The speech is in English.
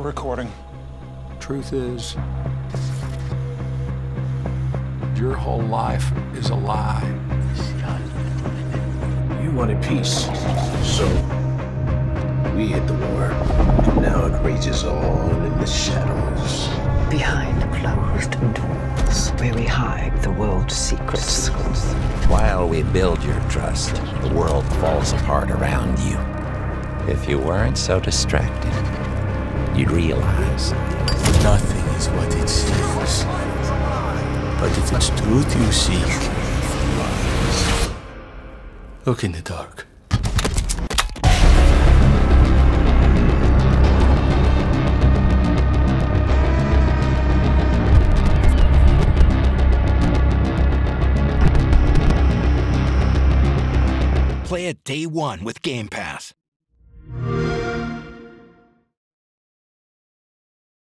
We're recording. Truth is, your whole life is a lie. You wanted peace, so we hit the war. And now it rages on in the shadows. Behind closed doors, where we hide the world's secrets. While we build your trust, the world falls apart around you. If you weren't so distracted, you'd realize Nothing is what it seems. But if it's truth you seek, look in the dark. Play it day one with Game Pass.